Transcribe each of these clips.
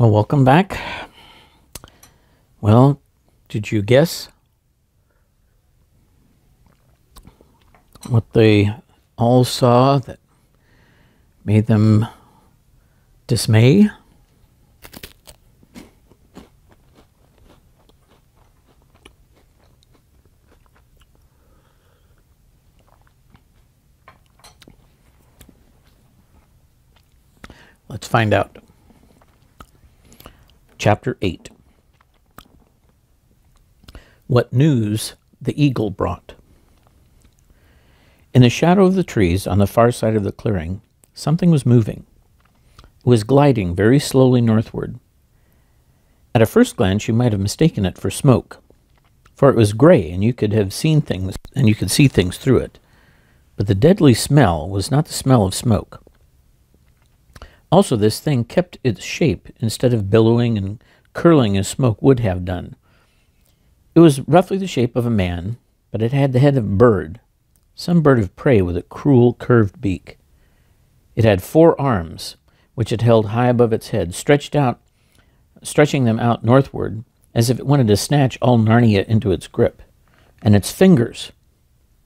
Well, welcome back. Well, did you guess what they all saw that made them dismay? Let's find out. Chapter 8 What News the Eagle Brought. In the shadow of the trees on the far side of the clearing, something was moving. It was gliding very slowly northward. At a first glance, you might have mistaken it for smoke, for it was gray and you could have seen things and you could see things through it. But the deadly smell was not the smell of smoke. Also, this thing kept its shape instead of billowing and curling as smoke would have done. It was roughly the shape of a man, but it had the head of a bird, some bird of prey with a cruel curved beak. It had four arms, which it held high above its head, stretched out, stretching them out northward, as if it wanted to snatch all Narnia into its grip, and its fingers,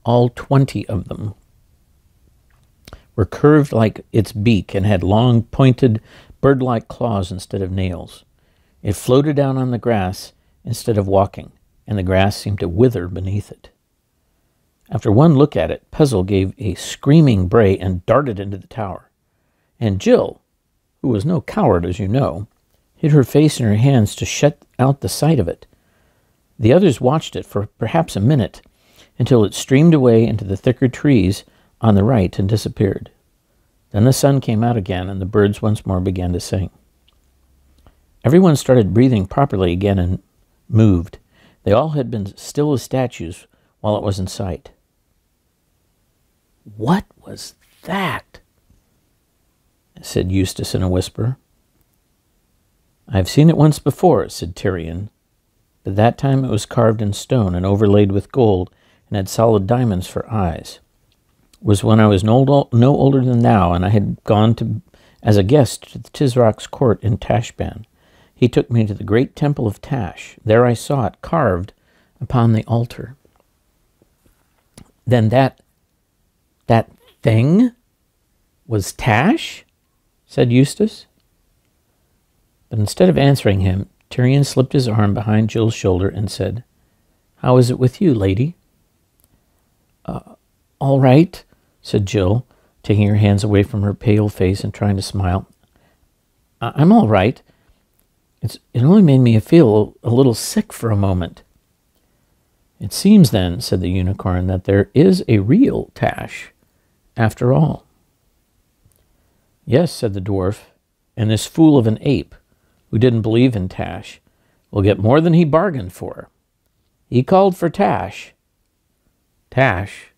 all twenty of them, were curved like its beak and had long, pointed, bird like claws instead of nails. It floated down on the grass instead of walking, and the grass seemed to wither beneath it. After one look at it, Puzzle gave a screaming bray and darted into the tower. And Jill, who was no coward, as you know, hid her face in her hands to shut out the sight of it. The others watched it for perhaps a minute until it streamed away into the thicker trees on the right and disappeared. Then the sun came out again, and the birds once more began to sing. Everyone started breathing properly again and moved. They all had been still as statues while it was in sight. What was that? said Eustace in a whisper. I have seen it once before, said Tirian, but that time it was carved in stone and overlaid with gold and had solid diamonds for eyes was when I was no, old, no older than thou, and I had gone to as a guest to the Tisroc's court in Tashbaan. He took me to the great temple of Tash. There I saw it carved upon the altar. Then that that thing was Tash? said Eustace. But instead of answering him, Tirian slipped his arm behind Jill's shoulder and said, How is it with you, lady? Uh, all right, said Jill, taking her hands away from her pale face and trying to smile. I'm all right. It's, it only made me feel a little sick for a moment. It seems then, said the unicorn, that there is a real Tash, after all. Yes, said the dwarf, and this fool of an ape, who didn't believe in Tash, will get more than he bargained for. He called for Tash. Tash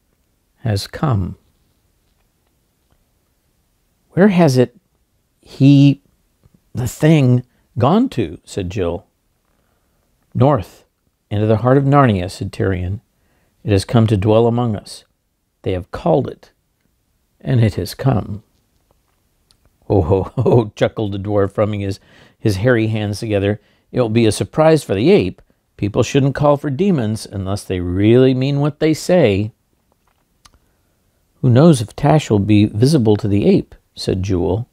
has come. Where has it, he, the thing, gone to? said Jill. North, into the heart of Narnia, said Tirian. It has come to dwell among us. They have called it, and it has come. Oh, ho, ho, chuckled the dwarf, rubbing his, his hairy hands together. It will be a surprise for the ape. People shouldn't call for demons unless they really mean what they say. Who knows if Tash will be visible to the ape? Said Jewel.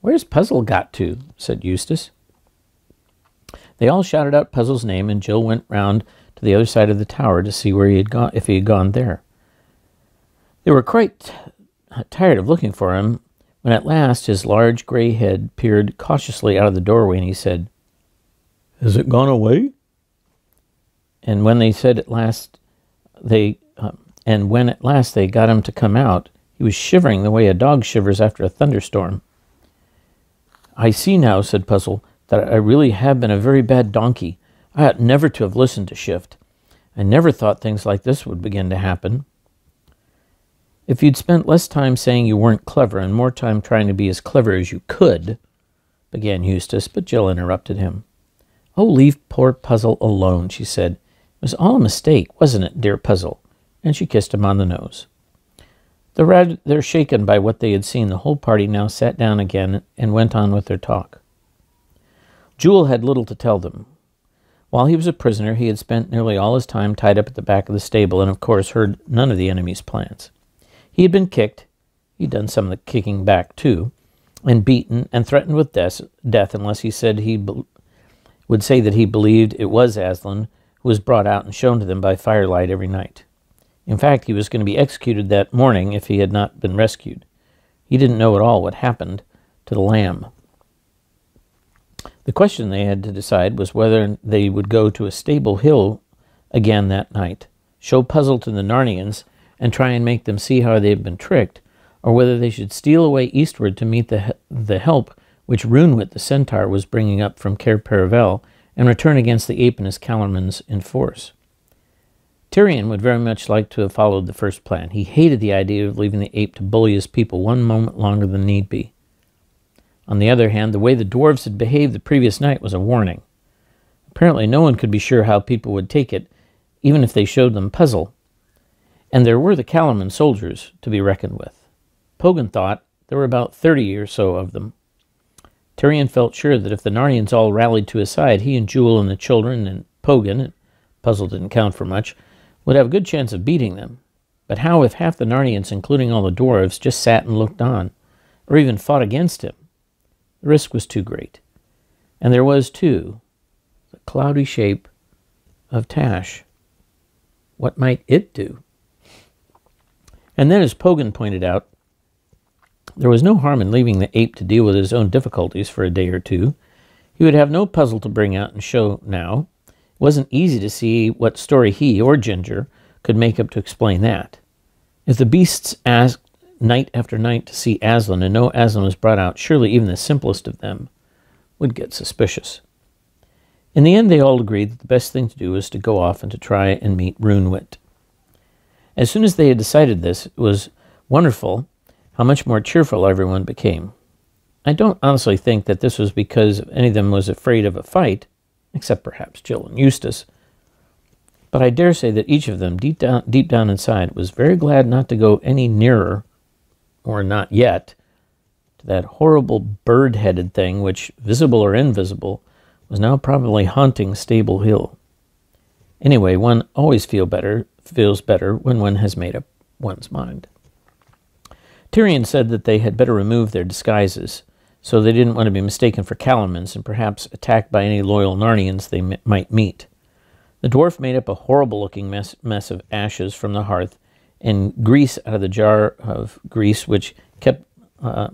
Where's Puzzle got to? said Eustace. They all shouted out Puzzle's name, and Jill went round to the other side of the tower to see where he had gone, if he had gone there. They were quite tired of looking for him when at last his large gray head peered cautiously out of the doorway, and he said, "Has it gone away?" And when they said at last they, uh, and when at last they got him to come out, he was shivering the way a dog shivers after a thunderstorm. I see now, said Puzzle, that I really have been a very bad donkey. I ought never to have listened to Shift. I never thought things like this would begin to happen. If you'd spent less time saying you weren't clever and more time trying to be as clever as you could, began Eustace, but Jill interrupted him. Oh, leave poor Puzzle alone, she said. It was all a mistake, wasn't it, dear Puzzle? And she kissed him on the nose. The rather shaken by what they had seen, the whole party now sat down again and went on with their talk. Jewel had little to tell them. While he was a prisoner, he had spent nearly all his time tied up at the back of the stable and, of course, heard none of the enemy's plans. He had been kicked, he'd done some of the kicking back too, and beaten and threatened with death, death unless he said he would say that he believed it was Aslan who was brought out and shown to them by firelight every night. In fact, he was going to be executed that morning if he had not been rescued. He didn't know at all what happened to the lamb. The question they had to decide was whether they would go to a stable hill again that night, show puzzle to the Narnians, and try and make them see how they had been tricked, or whether they should steal away eastward to meet the, the help which Roonwit the centaur was bringing up from Cair Paravel, and return against the ape and his in force. Tirian would very much like to have followed the first plan. He hated the idea of leaving the ape to bully his people one moment longer than need be. On the other hand, the way the dwarves had behaved the previous night was a warning. Apparently, no one could be sure how people would take it, even if they showed them puzzle. And there were the Calormen soldiers to be reckoned with. Poggin thought there were about thirty or so of them. Tirian felt sure that if the Narnians all rallied to his side, he and Jewel and the children and Poggin, and puzzle didn't count for much, would have a good chance of beating them. But how if half the Narnians, including all the dwarves, just sat and looked on, or even fought against him? The risk was too great. And there was, too, the cloudy shape of Tash. What might it do? And then, as Poggin pointed out, there was no harm in leaving the ape to deal with his own difficulties for a day or two. He would have no puzzle to bring out and show now. It wasn't easy to see what story he, or Ginger, could make up to explain that. If the beasts asked night after night to see Aslan, and no Aslan was brought out, surely even the simplest of them would get suspicious. In the end, they all agreed that the best thing to do was to go off and to try and meet Roonwit. As soon as they had decided this, it was wonderful how much more cheerful everyone became. I don't honestly think that this was because any of them was afraid of a fight, except perhaps Jill and Eustace, but I dare say that each of them, deep down, deep down inside, was very glad not to go any nearer or not yet, to that horrible bird headed thing which, visible or invisible, was now probably haunting Stable Hill. Anyway, one always feel better, feels better when one has made up one's mind. Tirian said that they had better remove their disguises, so they didn't want to be mistaken for Calormens and perhaps attacked by any loyal Narnians they might meet. The dwarf made up a horrible looking mess, mess of ashes from the hearth and grease out of the jar of grease which kept uh,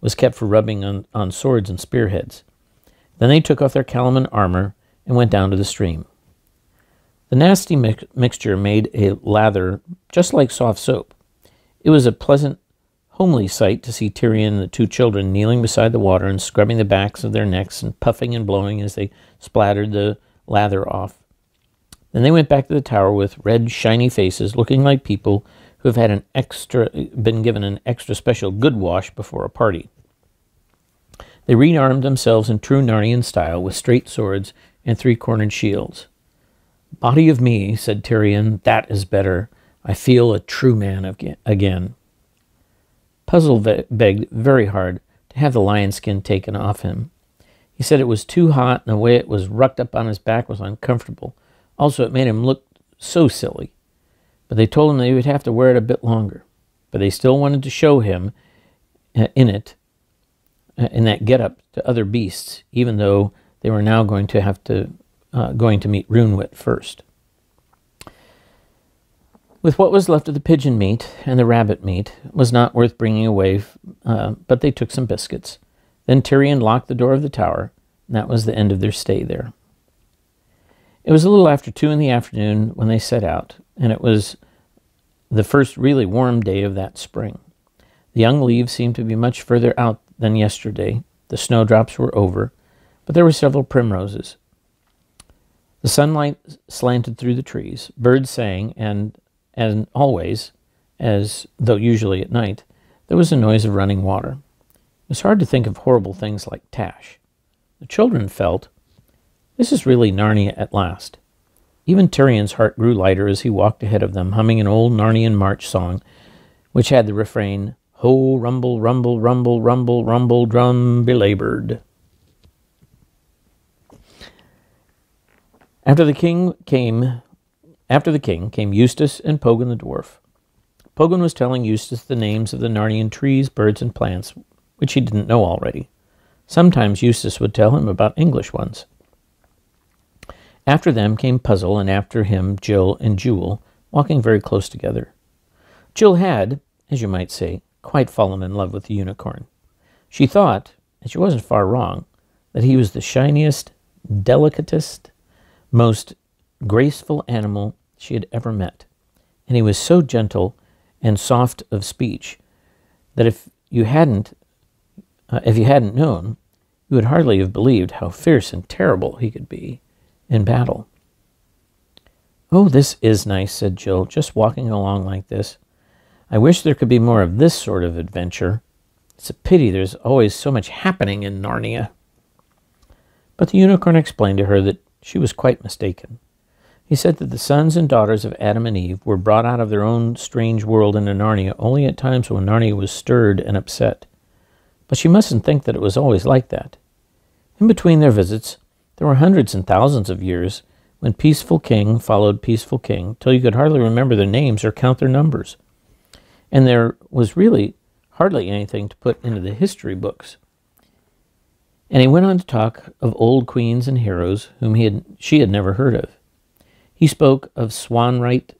was kept for rubbing on, on swords and spearheads. Then they took off their Calormen armor and went down to the stream. The nasty mix mixture made a lather just like soft soap. It was a pleasant, homely sight to see Tirian and the two children kneeling beside the water and scrubbing the backs of their necks and puffing and blowing as they splattered the lather off. Then they went back to the tower with red, shiny faces, looking like people who have had an extra, been given an extra special good wash before a party. They rearmed themselves in true Narnian style with straight swords and three cornered shields. Body of me, said Tirian, that is better. I feel a true man again. Puzzle begged very hard to have the lion skin taken off him. He said it was too hot and the way it was rucked up on his back was uncomfortable. Also, it made him look so silly. But they told him that he would have to wear it a bit longer. But they still wanted to show him uh, in it, uh, in that getup, to other beasts, even though they were now going to have to uh, going to meet Roonwit first. With what was left of the pigeon meat and the rabbit meat was not worth bringing away, uh, but they took some biscuits. Then Tirian locked the door of the tower, and that was the end of their stay there. It was a little after two in the afternoon when they set out, and it was the first really warm day of that spring. The young leaves seemed to be much further out than yesterday. The snowdrops were over, but there were several primroses. The sunlight slanted through the trees. Birds sang, and, and always, as though usually at night, there was a noise of running water. It was hard to think of horrible things like Tash. The children felt this is really Narnia at last. Even Tirian's heart grew lighter as he walked ahead of them, humming an old Narnian march song, which had the refrain, Ho, rumble, rumble, rumble, rumble, rumble, drum belabored. After the king came, after the king came Eustace and Poggin the dwarf. Poggin was telling Eustace the names of the Narnian trees, birds, and plants, which he didn't know already. Sometimes Eustace would tell him about English ones. After them came Puzzle, and after him Jill and Jewel, walking very close together. Jill had, as you might say, quite fallen in love with the unicorn. She thought, and she wasn't far wrong, that he was the shiniest, delicatest, most graceful animal she had ever met. And he was so gentle and soft of speech that if you hadn't uh, if you hadn't known, you would hardly have believed how fierce and terrible he could be in battle. Oh, this is nice, said Jill, just walking along like this. I wish there could be more of this sort of adventure. It's a pity there's always so much happening in Narnia. But the unicorn explained to her that she was quite mistaken. He said that the sons and daughters of Adam and Eve were brought out of their own strange world into Narnia only at times when Narnia was stirred and upset. But she mustn't think that it was always like that. In between their visits, there were hundreds and thousands of years when peaceful king followed peaceful king till you could hardly remember their names or count their numbers. And there was really hardly anything to put into the history books. And he went on to talk of old queens and heroes whom he had, she had never heard of. He spoke of Swanwhite,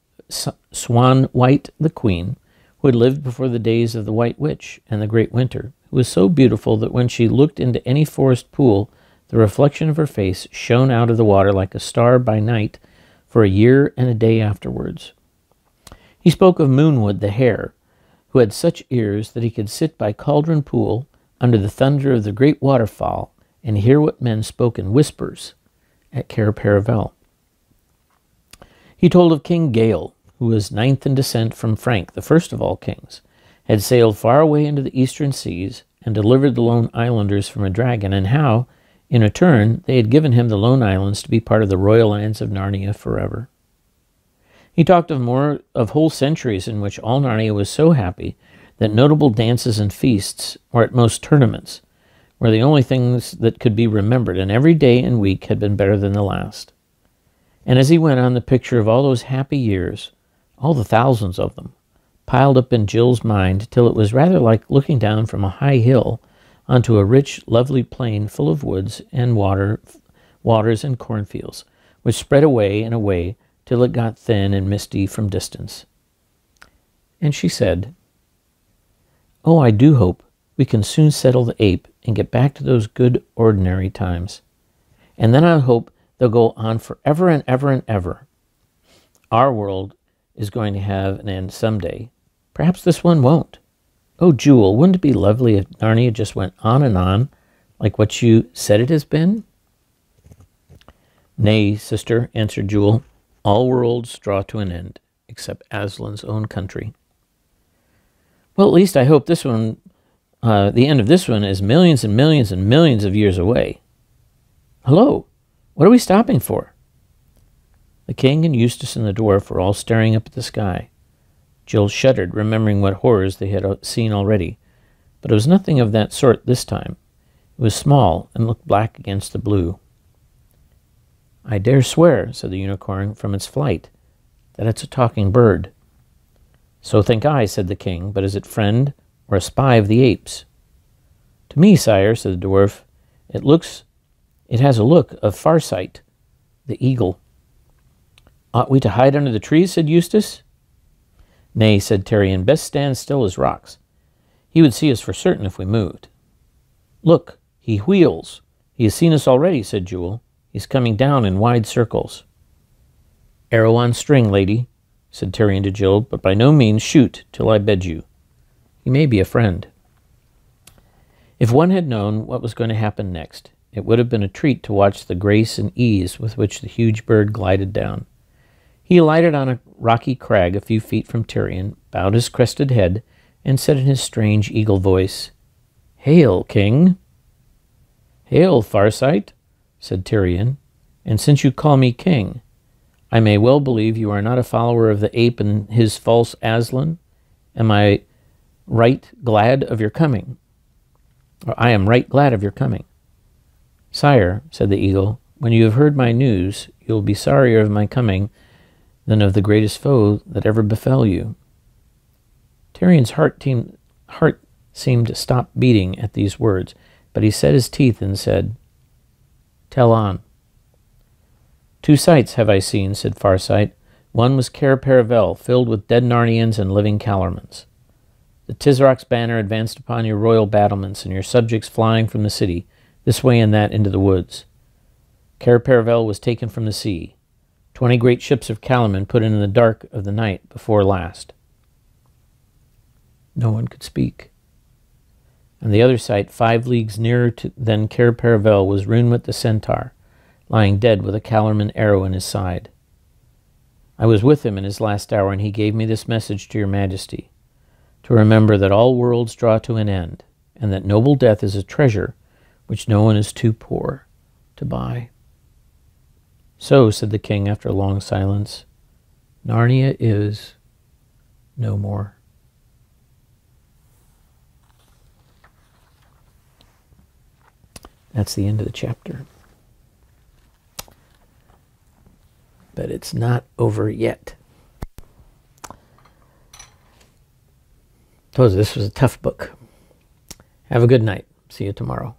Swan White the queen, who had lived before the days of the White Witch and the Great Winter, who was so beautiful that when she looked into any forest pool, the reflection of her face shone out of the water like a star by night for a year and a day afterwards. He spoke of Moonwood the hare, who had such ears that he could sit by Cauldron Pool under the thunder of the great waterfall and hear what men spoke in whispers at Cair Paravel. He told of King Gale, who was ninth in descent from Frank, the first of all kings, had sailed far away into the eastern seas and delivered the Lone Islanders from a dragon, and how, in return, they had given him the Lone Islands to be part of the royal lands of Narnia forever. He talked of more of whole centuries in which all Narnia was so happy that notable dances and feasts, or at most tournaments, were the only things that could be remembered, and every day and week had been better than the last. And as he went on, the picture of all those happy years, all the thousands of them, piled up in Jill's mind till it was rather like looking down from a high hill onto a rich, lovely plain full of woods and water, waters and cornfields, which spread away and away till it got thin and misty from distance. And she said, Oh, I do hope we can soon settle the ape and get back to those good ordinary times. And then I hope they'll go on forever and ever and ever. Our world is going to have an end someday, Perhaps this one won't. Oh, Jewel, wouldn't it be lovely if Narnia just went on and on like what you said it has been? Nay, sister, answered Jewel, all worlds draw to an end, except Aslan's own country. Well, at least I hope this one, uh, the end of this one, is millions and millions and millions of years away. Hello, what are we stopping for? The king and Eustace and the dwarf were all staring up at the sky. Jill shuddered, remembering what horrors they had uh, seen already. But it was nothing of that sort this time. It was small and looked black against the blue. I dare swear, said the unicorn, from its flight, that it's a talking bird. So think I, said the king, but is it friend or a spy of the apes? To me, sire, said the dwarf, it looks, it has a look of Farsight, the eagle. Ought we to hide under the trees, said Eustace. Nay, said Tirian, best stand still as rocks. He would see us for certain if we moved. Look, he wheels. He has seen us already, said Jewel. He's coming down in wide circles. Arrow on string, lady, said Tirian to Jill, but by no means shoot till I bid you. He may be a friend. If one had known what was going to happen next, it would have been a treat to watch the grace and ease with which the huge bird glided down. He alighted on a rocky crag a few feet from Tirian, bowed his crested head, and said in his strange eagle voice, Hail, King! Hail, Farsight, said Tirian, and since you call me king, I may well believe you are not a follower of the ape and his false Aslan. Am I right glad of your coming? Or I am right glad of your coming. Sire, said the eagle, When you have heard my news, you will be sorrier of my coming than of the greatest foe that ever befell you. Tirian's heart, team, heart seemed to stop beating at these words, but he set his teeth and said, Tell on. Two sights have I seen, said Farsight. One was Cair Paravel, filled with dead Narnians and living Calormens. The Tisroc's banner advanced upon your royal battlements, and your subjects flying from the city, this way and that into the woods. Cair Paravel was taken from the sea. Twenty great ships of Calormen put in the dark of the night before last. No one could speak. On the other side, five leagues nearer to, than Cair Paravel, was Roonwit the centaur, lying dead with a Calormen arrow in his side. I was with him in his last hour, and he gave me this message to your majesty to remember that all worlds draw to an end, and that noble death is a treasure which no one is too poor to buy. So, said the king after a long silence, Narnia is no more. That's the end of the chapter. But it's not over yet. This was a tough book. Have a good night. See you tomorrow.